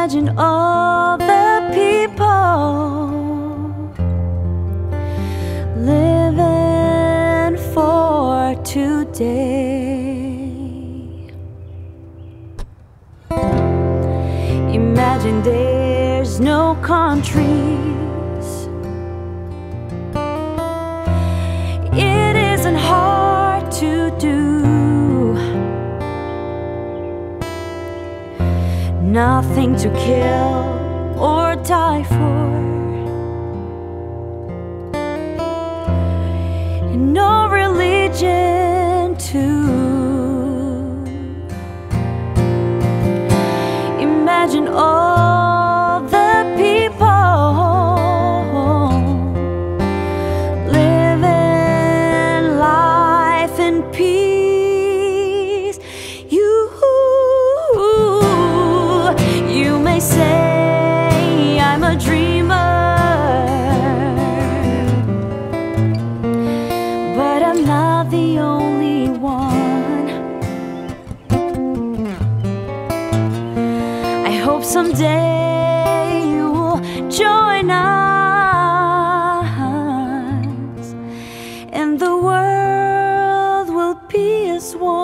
Imagine all the people living for today. Imagine there's no countries. Nothing to kill or die for. And no say I'm a dreamer, but I'm not the only one. I hope someday you will join us, and the world will be as one.